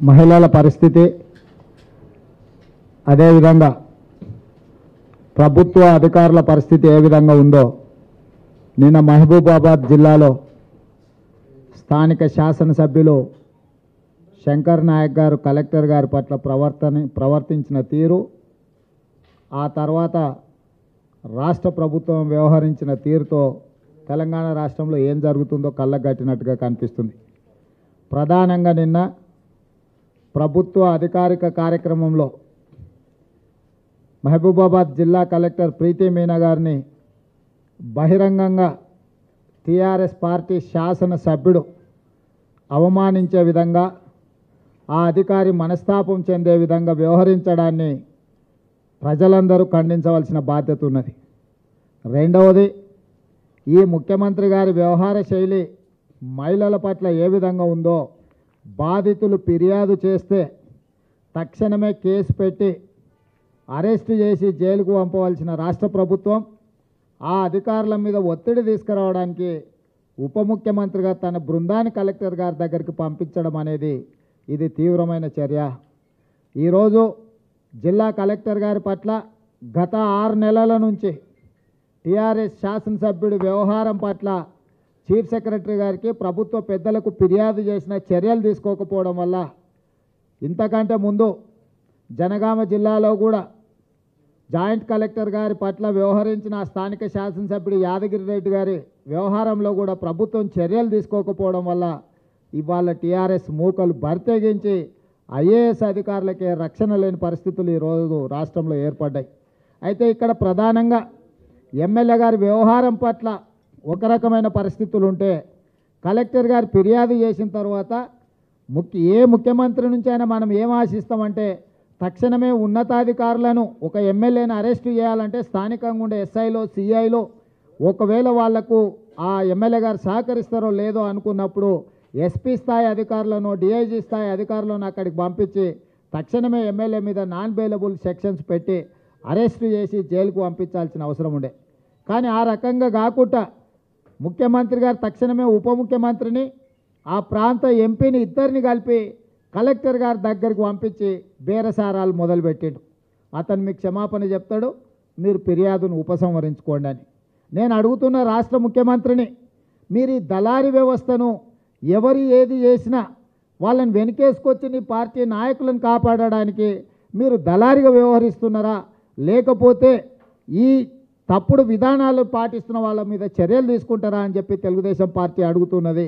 మహిళల పరిస్థితి అదేవిధంగా ప్రభుత్వ అధికారుల పరిస్థితి ఏ విధంగా ఉందో నిన్న మహబూబాబాద్ జిల్లాలో స్థానిక శాసనసభ్యులు శంకర్ నాయక్ గారు కలెక్టర్ గారి పట్ల ప్రవర్తన ప్రవర్తించిన తీరు ఆ తర్వాత రాష్ట్ర ప్రభుత్వం వ్యవహరించిన తీరుతో తెలంగాణ రాష్ట్రంలో ఏం జరుగుతుందో కళ్ళగట్టినట్టుగా కనిపిస్తుంది. ప్రధానంగా నిన్న ప్రభుత్వ అధికారిక కార్యక్రమంలో మహబూబాబాద్ జిల్లా కలెక్టర్ ప్రీతి మీనా గారిని బహిరంగంగా టీఆర్ఎస్ పార్టీ శాసన సభ్యుడు అవమానించే విధంగా ఆ అధికారి మనస్తాపం చెందే విధంగా వ్యవహరించడాన్ని ప్రజలందరూ ఖండించవలసిన బాధ్యత ఉన్నది. రెండవది ఈ ముఖ్యమంత్రి గారి వ్యవహార శైలి మహిళల పట్ల ఏ విధంగా ఉందో బాధితులు ఫిర్యాదు చేస్తే తక్షణమే కేసు పెట్టి అరెస్టు చేసి జైలుకు పంపవలసిన రాష్ట్ర ప్రభుత్వం ఆ అధికారుల మీద ఒత్తిడి తీసుకురావడానికి ఉప ముఖ్యమంత్రిగా తన బృందాన్ని కలెక్టర్ గారి దగ్గరికి పంపించడం అనేది ఇది తీవ్రమైన చర్య. ఈరోజు జిల్లా కలెక్టర్ గారి పట్ల గత ఆరు నెలల నుంచి టీఆర్ఎస్ శాసనసభ్యుడి వ్యవహారం పట్ల చీఫ్ సెక్రటరీ గారికి ప్రభుత్వ పెద్దలకు ఫిర్యాదు చేసిన చర్యలు తీసుకోకపోవడం వల్ల ఇంతకంటే ముందు జనగామ జిల్లాలో కూడా జాయింట్ కలెక్టర్ గారి పట్ల వ్యవహరించిన స్థానిక శాసనసభ్యుడు యాదగిరి రెడ్డి గారి వ్యవహారంలో కూడా ప్రభుత్వం చర్యలు తీసుకోకపోవడం వల్ల ఇవాళ టీఆర్ఎస్ మూకలు బరితెగించి ఐఏఎస్ అధికారులకే రక్షణ లేని పరిస్థితులు ఈరోజు రాష్ట్రంలో ఏర్పడ్డాయి. అయితే ఇక్కడ ప్రధానంగా ఎమ్మెల్యే గారి వ్యవహారం పట్ల ఒక రకమైన పరిస్థితులు ఉంటే కలెక్టర్ గారు ఫిర్యాదు చేసిన తర్వాత ముఖ్య ఏ ముఖ్యమంత్రి నుంచి అయినా మనం ఏం ఆశిస్తామంటే తక్షణమే ఉన్నతాధికారులను ఒక ఎమ్మెల్యేని అరెస్ట్ చేయాలంటే స్థానికంగా ఉండే ఎస్ఐలో సిఐలో ఒకవేళ వాళ్ళకు ఆ ఎమ్మెల్యే గారు సహకరిస్తారో లేదో అనుకున్నప్పుడు ఎస్పీ స్థాయి అధికారులను డిఐజీ స్థాయి అధికారులను అక్కడికి పంపించి తక్షణమే ఎమ్మెల్యే మీద నాన్ బెయిలబుల్ సెక్షన్స్ పెట్టి అరెస్టు చేసి జైలుకు పంపించాల్సిన అవసరం ఉండే. కానీ ఆ రకంగా కాకుండా ముఖ్యమంత్రి గారు తక్షణమే ఉప ముఖ్యమంత్రిని ఆ ప్రాంత ఎంపీని ఇద్దరిని కలిపి కలెక్టర్ గారి దగ్గరికి పంపించి బేరసారాలు మొదలుపెట్టాడు. అతను మీకు క్షమాపణ చెప్తాడు మీరు ఫిర్యాదును ఉపసంహరించుకోండి అని. నేను అడుగుతున్న రాష్ట్ర ముఖ్యమంత్రిని మీరు ఈ దళారీ వ్యవస్థను ఎవరు ఏది చేసినా వాళ్ళని వెనుకేసుకొచ్చి నీ పార్టీ నాయకులను కాపాడడానికి మీరు దళారిగా వ్యవహరిస్తున్నారా? లేకపోతే ఈ తప్పుడు విధానాలు పాటిస్తున్న వాళ్ళ మీద చర్యలు తీసుకుంటారా అని చెప్పి తెలుగుదేశం పార్టీ అడుగుతున్నది.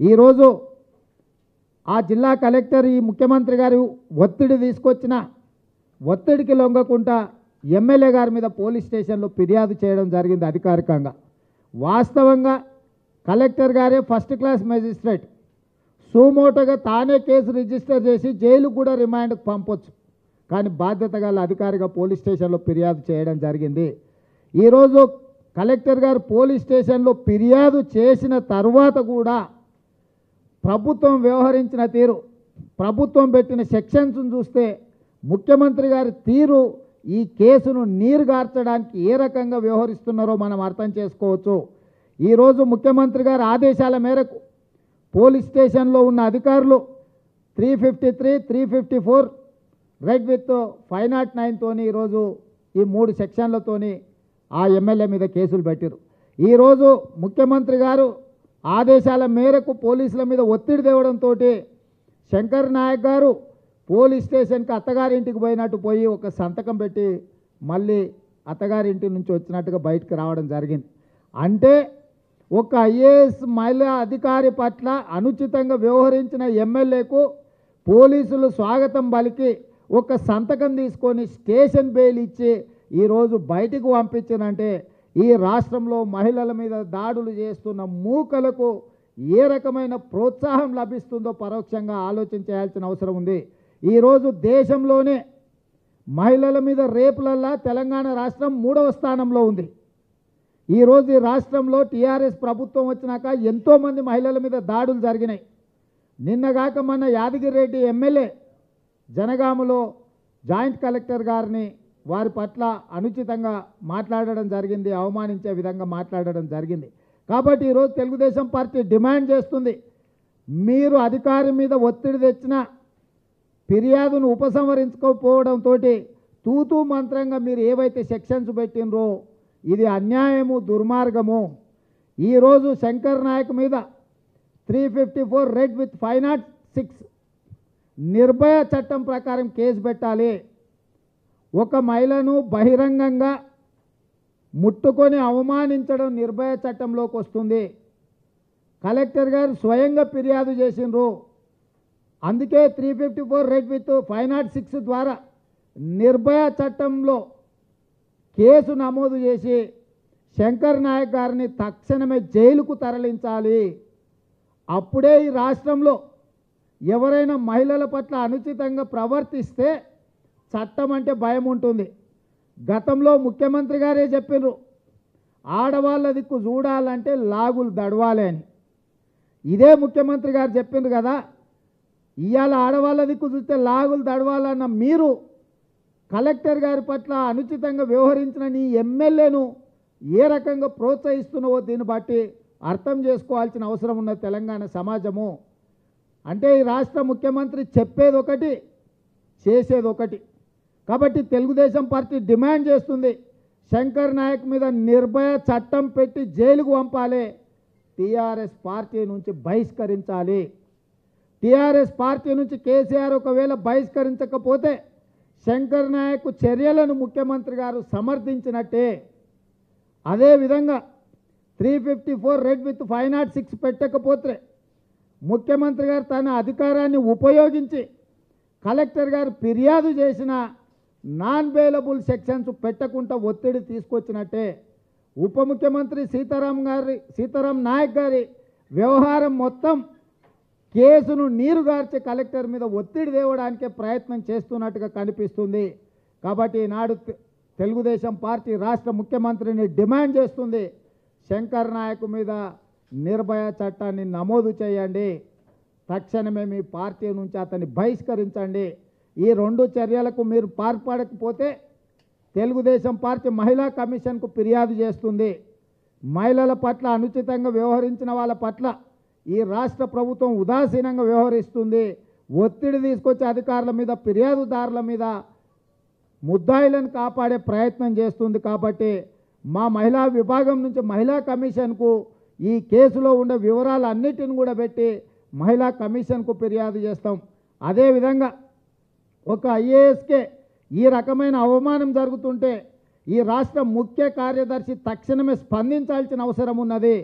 ఈరోజు ఆ జిల్లా కలెక్టర్ ఈ ముఖ్యమంత్రి గారు ఒత్తిడి తీసుకొచ్చిన ఒత్తిడికి లొంగకుండా ఎమ్మెల్యే గారి మీద పోలీస్ స్టేషన్లో ఫిర్యాదు చేయడం జరిగింది అధికారికంగా. వాస్తవంగా కలెక్టర్ గారే ఫస్ట్ క్లాస్ మెజిస్ట్రేట్ సుమోటోగా తానే కేసు రిజిస్టర్ చేసి జైలుకు కూడా రిమాండ్కు పంపొచ్చు. కానీ బాధ్యత గల అధికారిగా పోలీస్ స్టేషన్లో ఫిర్యాదు చేయడం జరిగింది. ఈరోజు కలెక్టర్ గారు పోలీస్ స్టేషన్లో ఫిర్యాదు చేసిన తర్వాత కూడా ప్రభుత్వం వ్యవహరించిన తీరు ప్రభుత్వం పెట్టిన సెక్షన్స్ చూస్తే ముఖ్యమంత్రి గారి తీరు ఈ కేసును నీరుగార్చడానికి ఏ రకంగా వ్యవహరిస్తున్నారో మనం అర్థం చేసుకోవచ్చు. ఈరోజు ముఖ్యమంత్రి గారి ఆదేశాల మేరకు పోలీస్ స్టేషన్లో ఉన్న అధికారులు three fifty three three fifty four read with five not నైన్తోని ఈరోజు ఈ మూడు సెక్షన్లతోని ఆ ఎమ్మెల్యే మీద కేసులు పెట్టారు. ఈరోజు ముఖ్యమంత్రి గారు ఆదేశాల మేరకు పోలీసుల మీద ఒత్తిడి తేవడంతో శంకర్ నాయక్ గారు పోలీస్ స్టేషన్కి అత్తగారింటికి పోయినట్టు పోయి ఒక సంతకం పెట్టి మళ్ళీ అత్తగారింటి నుంచి వచ్చినట్టుగా బయటకు రావడం జరిగింది. అంటే ఒక ఐఏఎస్ మహిళా అధికారి పట్ల అనుచితంగా వ్యవహరించిన ఎమ్మెల్యేకు పోలీసులు స్వాగతం పలికి ఒక సంతకం తీసుకొని స్టేషన్ బెయిల్ ఇచ్చి ఈరోజు బయటికి పంపించినంటే ఈ రాష్ట్రంలో మహిళల మీద దాడులు చేస్తున్న మూకలకు ఏ రకమైన ప్రోత్సాహం లభిస్తుందో పరోక్షంగా ఆలోచన చేయాల్సిన అవసరం ఉంది. ఈరోజు దేశంలోనే మహిళల మీద రేపులల్లా తెలంగాణ రాష్ట్రం మూడవ స్థానంలో ఉంది. ఈరోజు ఈ రాష్ట్రంలో టీఆర్ఎస్ ప్రభుత్వం వచ్చినాక ఎంతోమంది మహిళల మీద దాడులు జరిగినాయి. నిన్నగాక మొన్న యాదగిరి రెడ్డి ఎమ్మెల్యే జనగామలో జాయింట్ కలెక్టర్ గారిని వారి పట్ల అనుచితంగా మాట్లాడడం జరిగింది అవమానించే విధంగా మాట్లాడడం జరిగింది. కాబట్టి ఈరోజు తెలుగుదేశం పార్టీ డిమాండ్ చేస్తుంది. మీరు అధికారి మీద ఒత్తిడి తెచ్చిన ఫిర్యాదును ఉపసంహరించుకోకపోవడంతో తూతూ మంత్రంగా మీరు ఏవైతే సెక్షన్స్ పెట్టినరో ఇది అన్యాయము దుర్మార్గము. ఈరోజు శంకర్ నాయక్ మీద three fifty four read with five not six Nirbhaya చట్టం ప్రకారం కేసు పెట్టాలి. ఒక మహిళను బహిరంగంగా ముట్టుకొని అవమానించడం నిర్భయ చట్టంలోకి వస్తుంది. కలెక్టర్ గారు స్వయంగా ఫిర్యాదు చేసిండ్రు. అందుకే three fifty four read with five not six ద్వారా నిర్భయ చట్టంలో కేసు నమోదు చేసి శంకర్ నాయక్ గారిని తక్షణమే జైలుకు తరలించాలి. అప్పుడే ఈ రాష్ట్రంలో ఎవరైనా మహిళల పట్ల అనుచితంగా ప్రవర్తిస్తే చట్టం అంటే భయం ఉంటుంది. గతంలో ముఖ్యమంత్రి గారే చెప్పిర్రు ఆడవాళ్ళ దిక్కు చూడాలంటే లాగులు దడవాలి అని. ఇదే ముఖ్యమంత్రి గారు చెప్పిండ్రు కదా ఇవాళ ఆడవాళ్ళ దిక్కు చూస్తే లాగులు దడవాలన్న మీరు కలెక్టర్ గారి పట్ల అనుచితంగా వ్యవహరించిన నీ ఎమ్మెల్యేను ఏ రకంగా ప్రోత్సహిస్తున్నావో దీన్ని బట్టి అర్థం చేసుకోవాల్సిన అవసరం ఉన్న తెలంగాణ సమాజము. అంటే ఈ రాష్ట్ర ముఖ్యమంత్రి చెప్పేది ఒకటి చేసేది ఒకటి కాబట్టి తెలుగుదేశం పార్టీ డిమాండ్ చేస్తుంది. శంకర్ నాయక్ మీద నిర్భయ చట్టం పెట్టి జైలుకు పంపాలి. టీఆర్ఎస్ పార్టీ నుంచి బహిష్కరించాలి. టీఆర్ఎస్ పార్టీ నుంచి కేసీఆర్ ఒకవేళ బహిష్కరించకపోతే శంకర్ నాయక్ చర్యలను ముఖ్యమంత్రి గారు సమర్థించినట్టే. అదేవిధంగా three fifty four read with five not six పెట్టకపోతే ముఖ్యమంత్రి గారు తన అధికారాన్ని ఉపయోగించి కలెక్టర్ గారు ఫిర్యాదు చేసిన నాన్ వేలబుల్ సెక్షన్స్ పెట్టకుండా ఒత్తిడి తీసుకొచ్చినట్టే ఉప ముఖ్యమంత్రి సీతారాం గారి సీతారాం నాయక్ గారి వ్యవహారం మొత్తం కేసును నీరుగార్చే కలెక్టర్ మీద ఒత్తిడి తేవడానికే ప్రయత్నం చేస్తున్నట్టుగా కనిపిస్తుంది. కాబట్టి ఈనాడు తెలుగుదేశం పార్టీ రాష్ట్ర ముఖ్యమంత్రిని డిమాండ్ చేస్తుంది. శంకర్ నాయక్ మీద నిర్భయ చట్టాన్ని నమోదు చేయండి. తక్షణమే మీ పార్టీ నుంచి అతన్ని బహిష్కరించండి. ఈ రెండు చర్యలకు మీరు పాల్పడకపోతే తెలుగుదేశం పార్టీ మహిళా కమిషన్కు ఫిర్యాదు చేస్తుంది. మహిళల పట్ల అనుచితంగా వ్యవహరించిన వాళ్ళ పట్ల ఈ రాష్ట్ర ప్రభుత్వం ఉదాసీనంగా వ్యవహరిస్తుంది. ఒత్తిడి తీసుకొచ్చే అధికారుల మీద ఫిర్యాదుదారుల మీద ముద్దాయిలను కాపాడే ప్రయత్నం చేస్తుంది కాబట్టి మా మహిళా విభాగం నుంచి మహిళా కమిషన్కు ఈ కేసులో ఉండే వివరాలు అన్నిటిని కూడా పెట్టి మహిళా కమిషన్కు ఫిర్యాదు చేస్తాం. అదేవిధంగా ఒక ఐఏఎస్కే ఈ రకమైన అవమానం జరుగుతుంటే ఈ రాష్ట్ర ముఖ్య కార్యదర్శి తక్షణమే స్పందించాల్సిన అవసరం ఉన్నది.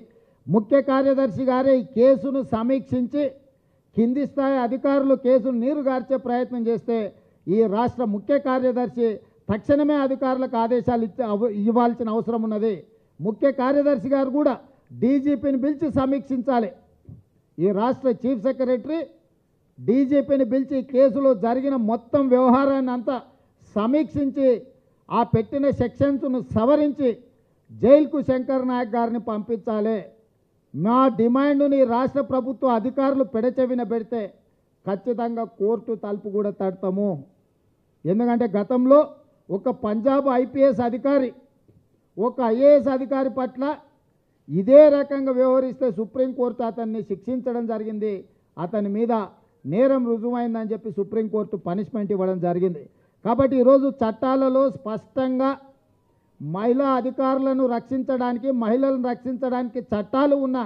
ముఖ్య కార్యదర్శి గారే ఈ కేసును సమీక్షించి కింది స్థాయి అధికారులు కేసును నీరుగార్చే ప్రయత్నం చేస్తే ఈ రాష్ట్ర ముఖ్య కార్యదర్శి తక్షణమే అధికారులకు ఆదేశాలు ఇవ్వాల్సిన అవసరం ఉన్నది. ముఖ్య కార్యదర్శి గారు కూడా డీజీపీని పిలిచి సమీక్షించాలి. ఈ రాష్ట్ర చీఫ్ సెక్రటరీ డీజీపీని పిలిచి కేసులో జరిగిన మొత్తం వ్యవహారాన్ని అంతా సమీక్షించి ఆ పెట్టిన సెక్షన్స్ను సవరించి జైలుకు శంకర్ నాయక్ గారిని పంపించాలి. మా డిమాండ్ని రాష్ట్ర ప్రభుత్వ అధికారులు పెడచెవిన పెడితే ఖచ్చితంగా కోర్టు తలుపు కూడా తడతాము. ఎందుకంటే గతంలో ఒక పంజాబ్ ఐపీఎస్ అధికారి ఒక ఐఏఎస్ అధికారి పట్ల ఇదే రకంగా వ్యవహరిస్తే సుప్రీంకోర్టు అతన్ని శిక్షించడం జరిగింది. అతని మీద నేరం రుజువైందని చెప్పి సుప్రీంకోర్టు పనిష్మెంట్ ఇవ్వడం జరిగింది. కాబట్టి ఈరోజు చట్టాలలో స్పష్టంగా మహిళా అధికారులను రక్షించడానికి మహిళలను రక్షించడానికి చట్టాలు ఉన్న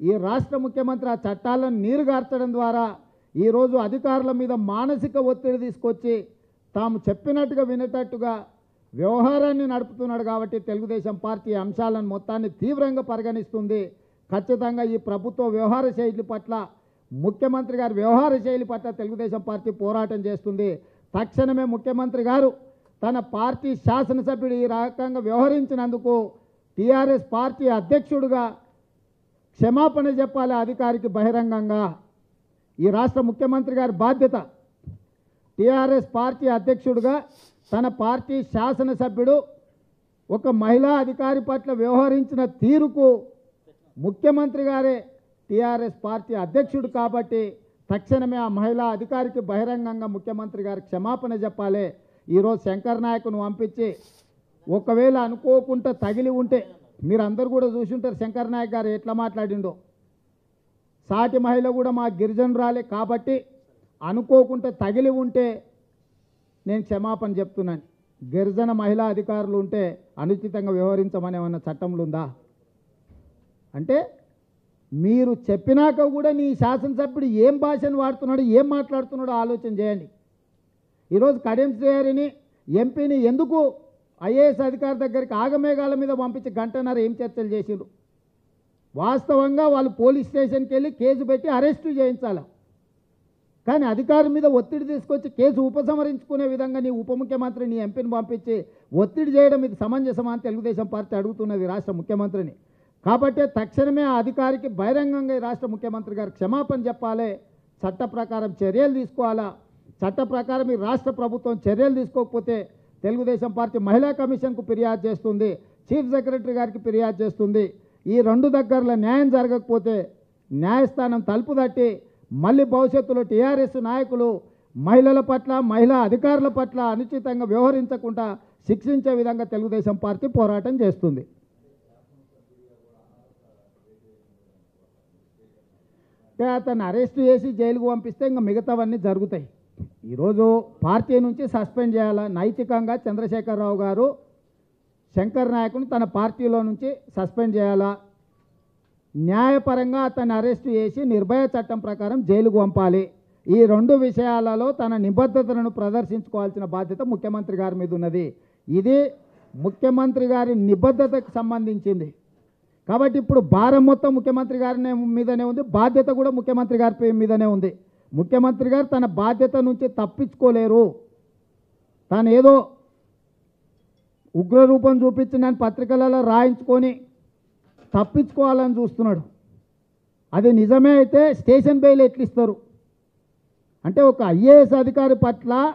ఈ రాష్ట్ర ముఖ్యమంత్రి ఆ చట్టాలను నీరుగార్చడం ద్వారా ఈరోజు అధికారుల మీద మానసిక ఒత్తిడి తీసుకొచ్చి తాము చెప్పినట్టుగా వినేటట్టుగా వ్యవహారాన్ని నడుపుతున్నాడు కాబట్టి తెలుగుదేశం పార్టీ అంశాలను మొత్తాన్ని తీవ్రంగా పరిగణిస్తుంది. ఖచ్చితంగా ఈ ప్రభుత్వ వ్యవహార శైలి పట్ల ముఖ్యమంత్రి గారి వ్యవహార శైలి పట్ల తెలుగుదేశం పార్టీ పోరాటం చేస్తుంది. తక్షణమే ముఖ్యమంత్రి గారు తన పార్టీ శాసనసభ్యుడు ఈ రకంగా వ్యవహరించినందుకు టీఆర్ఎస్ పార్టీ అధ్యక్షుడుగా క్షమాపణ చెప్పాలి అధికారికి బహిరంగంగా. ఈ రాష్ట్ర ముఖ్యమంత్రి గారి బాధ్యత టీఆర్ఎస్ పార్టీ అధ్యక్షుడుగా తన పార్టీ శాసనసభ్యుడు ఒక మహిళా అధికారి పట్ల వ్యవహరించిన తీరుకు ముఖ్యమంత్రి గారే టీఆర్ఎస్ పార్టీ అధ్యక్షుడు కాబట్టి తక్షణమే ఆ మహిళా అధికారికి బహిరంగంగా ముఖ్యమంత్రి గారు క్షమాపణ చెప్పాలి. ఈరోజు శంకర్ నాయకును పంపించి ఒకవేళ అనుకోకుండా తగిలి ఉంటే మీరు అందరు కూడా చూసుంటారు శంకర్ నాయక్ గారు ఎట్లా మాట్లాడిండో. సాటి మహిళ కూడా మా గిరిజనురాలే కాబట్టి అనుకోకుండా తగిలి ఉంటే నేను క్షమాపణ చెప్తున్నాను. గిరిజన మహిళా అధికారులు ఉంటే అనుచితంగా వ్యవహరించమనేమన్న చట్టంలో ఉందా అంటే మీరు చెప్పినాక కూడా నీ శాసనసభ్యుడు ఏం భాషను వాడుతున్నాడు ఏం మాట్లాడుతున్నాడో ఆలోచన చేయండి. ఈరోజు కడియం శ్రేయరిని ఎంపీని ఎందుకు ఐఏఎస్ అధికారి దగ్గరికి ఆగమేఘాల మీద పంపించి గంటన్నర ఏం చర్చలు చేసిండ్రు? వాస్తవంగా వాళ్ళు పోలీస్ స్టేషన్కి వెళ్ళి కేసు పెట్టి అరెస్టు చేయించాలి? కానీ అధికారి మీద ఒత్తిడి తీసుకొచ్చి కేసు ఉపసంహరించుకునే విధంగా నీ ఉప ముఖ్యమంత్రి నీ ఎంపీని పంపించి ఒత్తిడి చేయడం ఇది సమంజసమా అని తెలుగుదేశం పార్టీ అడుగుతున్నది రాష్ట్ర ముఖ్యమంత్రిని. కాబట్టి తక్షణమే ఆ అధికారికి బహిరంగంగా రాష్ట్ర ముఖ్యమంత్రి గారు క్షమాపణ చెప్పాలి. చట్ట ప్రకారం చర్యలు తీసుకోవాలా? చట్ట ప్రకారం ఈ రాష్ట్ర ప్రభుత్వం చర్యలు తీసుకోకపోతే తెలుగుదేశం పార్టీ మహిళా కమిషన్కు ఫిర్యాదు చేస్తుంది. చీఫ్ సెక్రటరీ గారికి ఫిర్యాదు చేస్తుంది. ఈ రెండు దగ్గరలో న్యాయం జరగకపోతే న్యాయస్థానం తలుపు తట్టి మళ్ళీ భవిష్యత్తులో టీఆర్ఎస్ నాయకులు మహిళల పట్ల మహిళా అధికారుల పట్ల అనుచితంగా వ్యవహరించకుండా శిక్షించే విధంగా తెలుగుదేశం పార్టీ పోరాటం చేస్తుంది. అంటే అరెస్ట్ చేసి జైలుకు పంపిస్తే ఇంకా మిగతావన్నీ జరుగుతాయి. ఈరోజు పార్టీ నుంచి సస్పెండ్ చేయాలా? నైతికంగా చంద్రశేఖరరావు గారు శంకర్ నాయకుని తన పార్టీలో నుంచి సస్పెండ్ చేయాలా? న్యాయపరంగా అతన్ని అరెస్ట్ చేసి నిర్భయ చట్టం ప్రకారం జైలుకు పంపాలి. ఈ రెండు విషయాలలో తన నిబద్ధతలను ప్రదర్శించుకోవాల్సిన బాధ్యత ముఖ్యమంత్రి గారి మీద ఉన్నది. ఇది ముఖ్యమంత్రి గారి నిబద్ధతకు సంబంధించింది. కాబట్టి ఇప్పుడు భారం మొత్తం ముఖ్యమంత్రి గారి మీదనే ఉంది. బాధ్యత కూడా ముఖ్యమంత్రి గారి పే- మీదనే ఉంది. ముఖ్యమంత్రి గారు తన బాధ్యత నుంచి తప్పించుకోలేరు. తాను ఏదో ఉగ్రరూపం చూపించి నన్ను పత్రికలలో రాయించుకొని తప్పించుకోవాలని చూస్తున్నాడు. అది నిజమే అయితే స్టేషన్ బెయిల్ ఎట్లిస్తారు? అంటే ఒక ఐఏఎస్ అధికారి పట్ల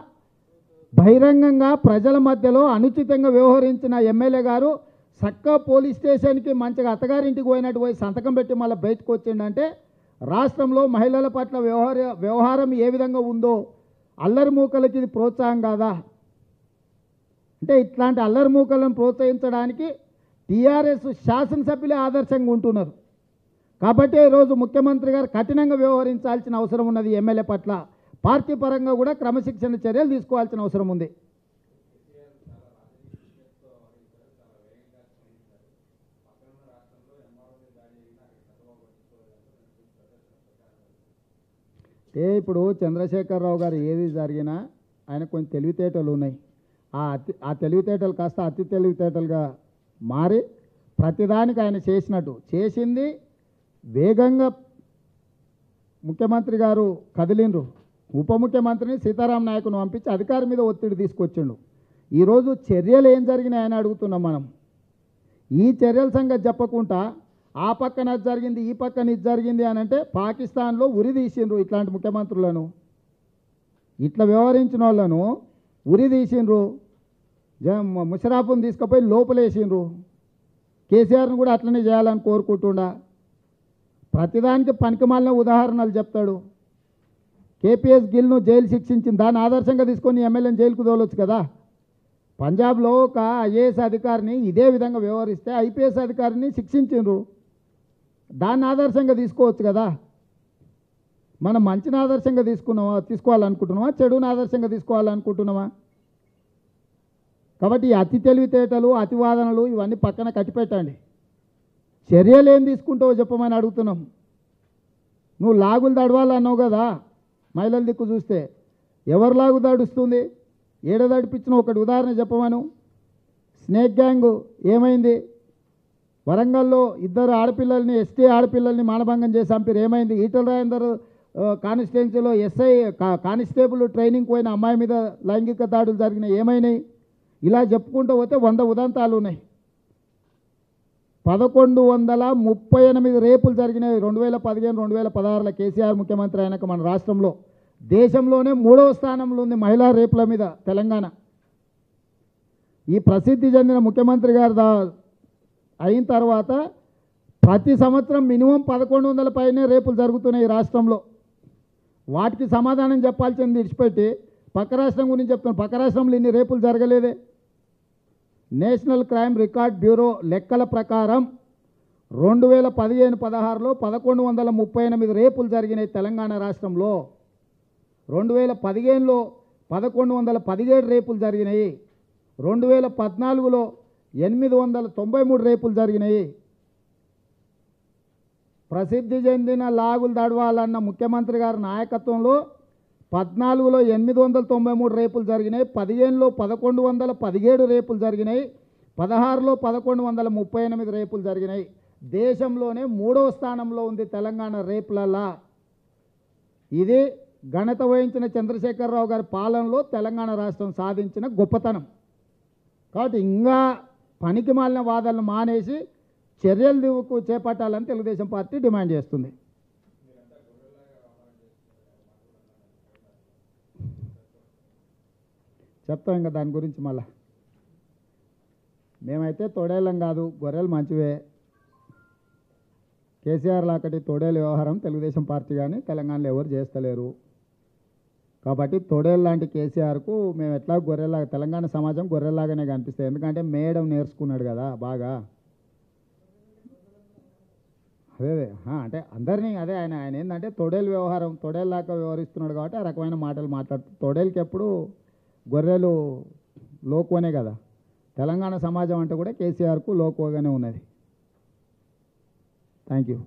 బహిరంగంగా ప్రజల మధ్యలో అనుచితంగా వ్యవహరించిన ఎమ్మెల్యే గారు చక్క పోలీస్ స్టేషన్కి మంచిగా అత్తగారింటికి పోయినట్టు పోయి సంతకం పెట్టి మళ్ళీ బయటకు వచ్చిండంటే రాష్ట్రంలో మహిళల పట్ల వ్యవహార వ్యవహారం ఏ విధంగా ఉందో అల్లరి మూకలకి ఇది ప్రోత్సాహం కాదా? అంటే ఇట్లాంటి అల్లరి మూకలను ప్రోత్సహించడానికి టీఆర్ఎస్ శాసనసభ్యులే ఆదర్శంగా ఉంటున్నారు. కాబట్టి ఈరోజు ముఖ్యమంత్రి గారు కఠినంగా వ్యవహరించాల్సిన అవసరం ఉన్నది ఎమ్మెల్యే పట్ల. పార్టీ పరంగా కూడా క్రమశిక్షణ చర్యలు తీసుకోవాల్సిన అవసరం ఉంది. ఏ ఇప్పుడు చంద్రశేఖరరావు గారు ఏది జరిగినా ఆయన కొన్ని తెలివితేటలు ఉన్నాయి. ఆ అతి ఆ తెలివితేటలు కాస్త అతి తెలివితేటలుగా మారి ప్రతిదానికి ఆయన చేసినట్టు. చేసింది వేగంగా ముఖ్యమంత్రి గారు కదిలిండ్రు. ఉప ముఖ్యమంత్రిని సీతారాం నాయకును పంపించి అధికారి మీద ఒత్తిడి తీసుకొచ్చిండు. ఈరోజు చర్యలు ఏం జరిగినాయని అడుగుతున్నాం మనం. ఈ చర్యల సంగతి చెప్పకుండా ఆ పక్కన అది జరిగింది ఈ పక్కన ఇది జరిగింది అని అంటే పాకిస్తాన్లో ఉరి తీసిండ్రు ఇట్లాంటి ముఖ్యమంత్రులను. ఇట్లా వ్యవహరించిన వాళ్ళను ఉరి తీసిండ్రు జ- ముషరాఫ్ను తీసుకుపోయి లోపలేసిండ్రు. కేసీఆర్ను కూడా అట్లనే చేయాలని కోరుకుంటుండా. ప్రతిదానికి పనికిమాలిన ఉదాహరణలు చెప్తాడు. కేపీఎస్ గిల్ను జైలు శిక్షించింది దాన్ని ఆదర్శంగా తీసుకొని ఎమ్మెల్యేని జైలుకు తోలొచ్చు కదా. పంజాబ్లో ఒక ఐఏఎస్ అధికారిని ఇదే విధంగా వ్యవహరిస్తే ఐపీఎస్ అధికారిని శిక్షించిండ్రు. దాన్ని ఆదర్శంగా తీసుకోవచ్చు కదా. మనం మంచిని ఆదర్శంగా తీసుకున్నామా తీసుకోవాలనుకుంటున్నామా చెడుని ఆదర్శంగా తీసుకోవాలనుకుంటున్నామా? కాబట్టి ఈ అతి తెలివితేటలు అతివాదనలు ఇవన్నీ పక్కన కట్టిపెట్టండి. చర్యలు ఏం తీసుకుంటావో చెప్పమని అడుగుతున్నాం. నువ్వు లాగులు దడవాలన్నావు కదా మహిళల దిక్కు చూస్తే. ఎవరు లాగు దడుస్తుంది ఏడ దడిపించిన ఒకటి ఉదాహరణ చెప్పమను. స్నేక్ గ్యాంగ్ ఏమైంది? వరంగల్లో ఇద్దరు ఆడపిల్లల్ని ఎస్టీ ఆడపిల్లల్ని మానభంగం చేసి చంపారు ఏమైంది? ఈటల రాజేందర్ కానిస్టెన్సీలో ఎస్ఐ కా- కానిస్టేబుల్ ట్రైనింగ్ పోయిన అమ్మాయి మీద లైంగిక దాడులు జరిగినాయి. ఏమైనాయి? ఇలా చెప్పుకుంటూ పోతే వంద ఉదంతాలు ఉన్నాయి. పదకొండు వందల ముప్పై ఎనిమిది రేపులు జరిగినాయి. రెండు వేల పదిహేను రెండు వేల పదహారులో కేసీఆర్ ముఖ్యమంత్రి అయినాక మన రాష్ట్రంలో. దేశంలోనే మూడవ స్థానంలో ఉంది మహిళా రేపుల మీద తెలంగాణ. ఈ ప్రసిద్ధి చెందిన ముఖ్యమంత్రి గారు దా అయిన తర్వాత ప్రతి సంవత్సరం మినిమం పదకొండు వందల పైనే రేపులు జరుగుతున్నాయి రాష్ట్రంలో. వాటికి సమాధానం చెప్పాల్సింది విడిచిపెట్టి పక్క రాష్ట్రం గురించి చెప్తాను పక్క రాష్ట్రంలో ఇన్ని రేపులు జరగలేదే. నేషనల్ క్రైమ్ రికార్డ్ బ్యూరో లెక్కల ప్రకారం రెండు వేల పదిహేను పదహారులో పదకొండు వందల ముప్పై ఎనిమిది రేపులు జరిగినాయి తెలంగాణ రాష్ట్రంలో. రెండు వేల పదిహేనులో పదకొండు వందల పదిహేడు రేపులు జరిగినాయి. రెండు వేల పద్నాలుగులో ఎనిమిది వందల తొంభై మూడు రేపులు జరిగినాయి. ప్రసిద్ధి చెందిన లాగులు దడవాలన్న ముఖ్యమంత్రి గారి నాయకత్వంలో పద్నాలుగులో ఎనిమిది వందల తొంభై మూడు రేపులు జరిగినాయి. పదిహేనులో పదకొండు వందల పదిహేడు రేపులు జరిగినాయి. పదహారులో పదకొండు వందల ముప్పై ఎనిమిది రేపులు జరిగినాయి. దేశంలోనే మూడవ స్థానంలో ఉంది తెలంగాణ రేపులల్లా. ఇది ఘనత వహించిన చంద్రశేఖరరావు గారి పాలనలో తెలంగాణ రాష్ట్రం సాధించిన గొప్పతనం. కాబట్టి ఇంకా పనికి మాలిన వాదనలు మానేసి చర్యలు దివుకు చేపట్టాలని తెలుగుదేశం పార్టీ డిమాండ్ చేస్తుంది. చెప్తాం ఇంకా దాని గురించి మళ్ళా. మేమైతే తొడేళ్ళం కాదు గొర్రెలు మంచివే. కేసీఆర్ లాకటి తొడేలు వ్యవహారం తెలుగుదేశం పార్టీ కానీ తెలంగాణలో ఎవరు చేస్తలేరు. కాబట్టి తొడేలు లాంటి కేసీఆర్కు మేము ఎట్లా గొర్రెలాగా తెలంగాణ సమాజం గొర్రెలాగానే కనిపిస్తాయి. ఎందుకంటే మేడం నేర్చుకున్నాడు కదా బాగా. అదే అదే అంటే అందరినీ అదే ఆయన ఆయన ఏంటంటే తొడేలు వ్యవహారం తొడేల్లాగా వ్యవహరిస్తున్నాడు కాబట్టి ఆ రకమైన మాటలు మాట్లాడుతూ తొడేలకి ఎప్పుడు గొర్రెలు లోకువనే కదా. తెలంగాణ సమాజం అంటే కూడా కేసీఆర్కు లోకువగానే ఉన్నది. Thank you